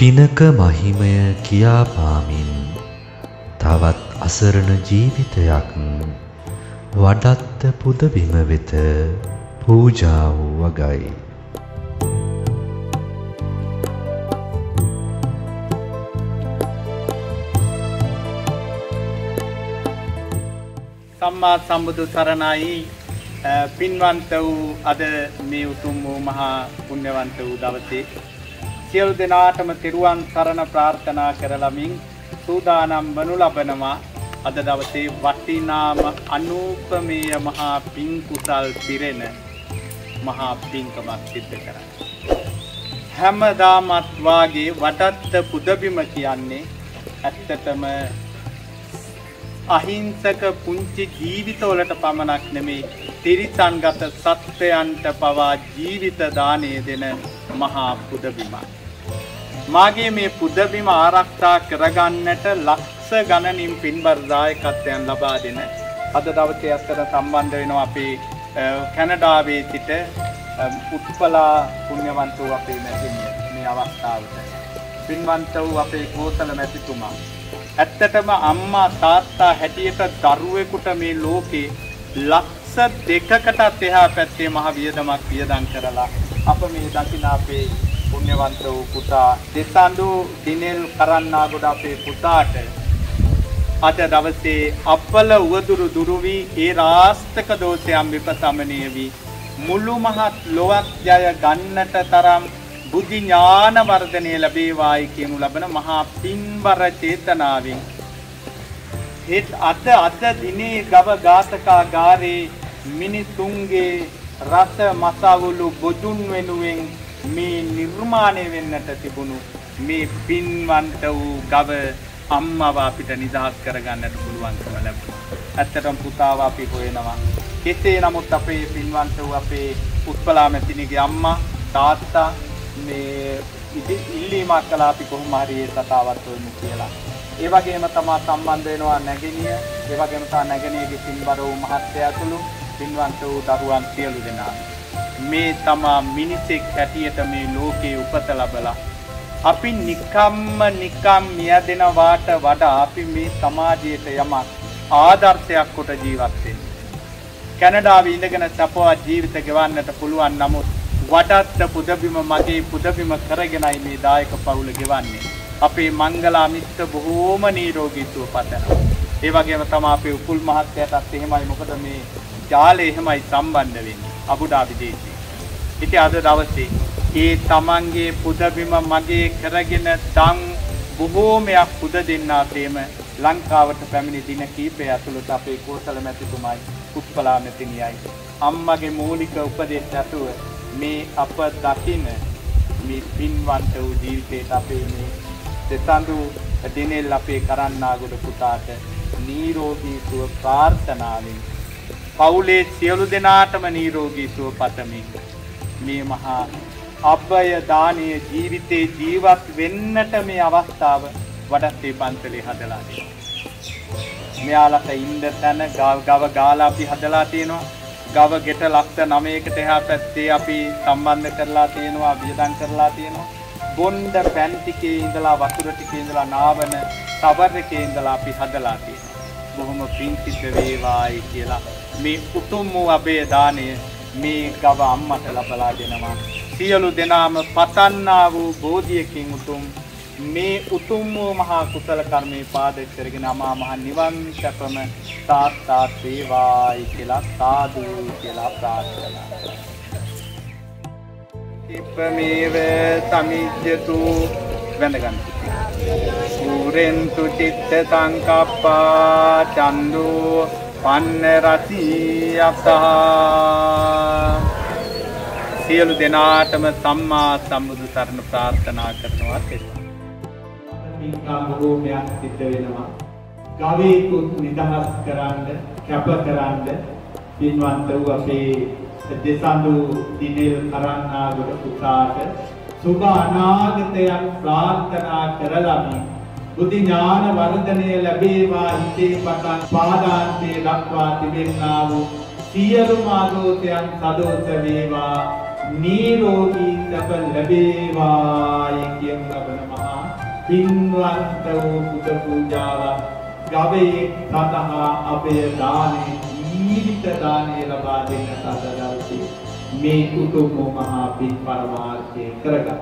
පිනක මහිමය කියා පාමින් තවත් අසරණ ජීවිතයක් වඩත්ත පුදබිම වෙත පූජා වූ වගයි. සම්මා සම්බුදු සරණයි පින්වන්ත වූ අද මේ උතුම් වූ මහා පුණ්‍යවන්ත වූ දවසේ සියලු දෙනාටම තෙරුවන් සරණ ප්‍රාර්ථනා කරලමින් සූදානම් වනු ලබනවා අද දවසේ වටිනාම අනූපමේය මහා පින් කුසල් පිරෙන මහා පින්කමක් සිද්ධ කරන්න. හැමදාමත් වාගේ වටත්ත පුදබිම කියන්නේ ඇත්තටම අහිංසක පුංචි ජීවිතවලට පමණක් නෙමේ තිරිසන්ගත සත්වයන්ට පවා ජීවිත දානය දෙන මහා පුදබිමක්. මාගේ මේ පුදබිම ආරක්ෂා කරගන්නට ලක්ෂ ගණනින් පින්බර්දායකත්වයන් ලබා දෙන අද දවසේ අත්තර සම්බන්ධ වෙනවා අපේ කැනඩාවේ සිට උත්පලා පුුණ්‍යවන්ත වූ අපේ මැතිනිය මේ අවස්ථාවට. පින්වන්ත වූ අපේ ගෝසල මැතිතුමා. ඇත්තටම අම්මා තාත්තා හැටියට දරුවෙකුට මේ ලෝකේ ලක්ෂ දෙකකටත් එහා පැත්තේ මහ වියදමක් වියදම් කරලා අප මේ දකින අපේ පුණ්‍යවන්ත වූ පුතා දෙසඳු දිනෙල් කරන්නා ගොඩ අපේ පුතාට අද දවසේ අපල උවදුරු දුරු වී ඒ රාස්තක දෝෂයන් විපසමනය වී මුළු මහත් ලොවක් ජය ගන්නට තරම් බුද්ධි ඥාන වර්ධනය ලැබේවායි කියනු ලබන මහා පින්බර චේතනාවෙන්. ඒත් අද අද දිනේ ගව ඝාතකා ගාරේ මිනිසුන්ගේ රස මසවුලු බොජුන් වෙනුවෙන් මේ නිර්මාණය වෙන්නට තිබුණු මේ පින්වන්ත වූ ගව අම්මව අපිට නිදහස් කරගන්නට පුළුවන්කම ලැබුණා. ඇත්තටම පුතාව අපි හොයනවා. කෙසේ නමුත් අපේ පින්වන්ත වූ අපේ උත්පලා මැතිණිගේ අම්මා තාත්තා මේ ඉල්ලීමක් කළා අපි කොහොම හරි ඒ කතාවත් හොයමු කියලා. ඒ වගේම තමා සම්බන්ධ වෙනවා නැගෙනිය, ඒ වගේම තා නැගෙනියගේ පින්බර වූ මහත්ය ඇතුළු පින්වන්ත වූ දරුවන් සියලු දෙනා. මේ තමා මිනිසෙක් හැටියට මේ ලෝකේ උපත ලබලා අපි නිකම්ම නිකම් මියදෙනවාට වඩා අපි මේ සමාජයට යමක් ආදර්ශයක් කොට ජීවත් වෙන්න. කැනඩාවේ ඉඳගෙන සපවත් ජීවිත ගෙවන්නට පුළුවන් නමුත් වඩත්ත පුදබිම මගේ පුදබිම කරගෙනයි මේ දායක පවුල ගෙවන්නේ. අපේ මංගලා මිත්‍ර බොහෝම නීරෝගී සුව පතනවා. ඒ වගේම තමයි අපේ උපුල් මහත්තයාටත් එහෙමයි මොකද මේ ජාලය එහෙමයි සම්බන්ධ වෙන්නේ අබුඩාබි දේශේ. ඉතින් අද දවසේ ඒ තමන්ගේ පුදබිම මගේ කරගෙන දන් බොහෝමයක් පුද දෙන්නාසේම ලංකාවට පැමිණි දින කීපය ඇතුළත අපේ කෝසල මැතිතුමයි උත්පලා මැතිනියයි අම්මගේ මූලික උපදෙස් ඇතුව මේ අප දකින මේ පින්වන්ත වූ ජීවිතයට අපේ මේ දෙසඳු දිනෙල් අපේ කරන්නාගොඩ පුතාට නීරෝගී සුව ප්‍රාර්ථනාවෙන් පවුලේ සියලු දෙනාටම නීරෝගී සුව පතමින් මේ මහා අබ්බය දානය ජීවිතේ ජීවත් වෙන්නට මේ අවස්ථාව වඩත්තේ පන්සලේ හදලා තියෙනවා. මෙයාලට ඉන්න තැන ගව ගාලා අපි හදලා තියෙනවා. ගව ගෙට ලක්ෂ නමයකට එහා පැත්තේ අපි සම්බන්ධ කරලා තියෙනවා වියදම් කරලා තියෙනවා බොණ්ඩ පැන් ටිකේ ඉඳලා වතුර ටිකේ ඉඳලා නාවන සබර් එකේ ඉඳලා අපි හදලා තියෙනවා බොහොම පිංසිත වේවායි කියලා මේ උතුම් වූ අබේ දාණය මේ ගව අම්මට ලබලා දෙනවා සියලු දෙනාම පතන්නා වූ බෝධියකින් උතුම් මේ උතුම් වූ මහා කුසල කර්මයේ පාදක කරගෙන අමා මහ නිවන් සැපම තාත්තාත් වේවායි කියලා සාදු කියලා ප්‍රාර්ථනා කරනවා. ඉපමේව සමිජ්ජතු වැඳගන්න. සූරෙන්තු චිත්ත සංකප්පා චන්දෝ පන්න රසී අපසහා සියලු දෙනාටම සම්මා සම්බුදු සරණ ප්‍රාර්ථනා කරනවා තෙරුවන් පින්කම් බොහෝමයක් සිද්ධ වෙනවා. ගවේකුත් නිදහස් කරන්න, කැප කරන්න පින්වන්ත වූ අපේ දෙසඳු දිනෙල් කරන්නාගොඩ පුතාට සුභ අනාගතයක් ප්‍රාර්ථනා කරලමින් බුද්ධ ඥාන වර්ධනය ලැබේවා හිතේ පටන් පාදාන්තයේ දක්වා තිබෙන්නා වූ සියලුම ආදෝෂයන් සදෝෂ වේවා. නිරෝගී සැප ලැබේවා කියන ලබන මහා පින්වන්ත වූ පුද පූජාවක්. ගවයේ සඳහා අපේ දානය ජීවිත දානය ලබා දෙන්න සදදල්සේ මේ උතුම් මහා පින් පරමාර්ථය කරගත්.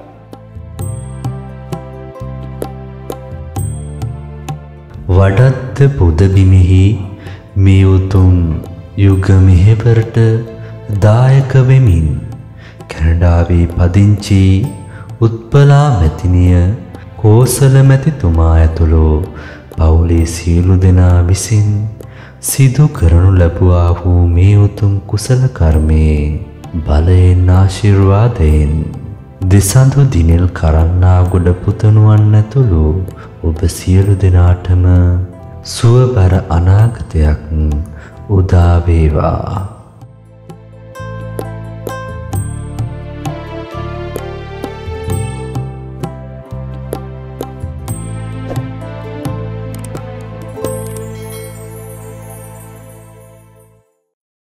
වඩත්ත පුදබිමිහි මේ උතුම් යුග මෙහෙවරට දායක වෙමින් කැනඩාවේ පදිංචි උත්පලා මැතිනිය කෝසල මැතිතුමා ඇතුළු පවුලේ සියලු දෙනා විසින් සිදු කරනු ලැබුවා වූ මේ උතුම් කුසල කර්මයේ බලයෙන් ආශිර්වාදයෙන් දෙසඳු දිනෙල් කරන්නා ගොඩ පුතනුවන් ඇතුළු ඔබ සියලු දෙනාටම සුවබර අනාගතයක් උදා වේවා.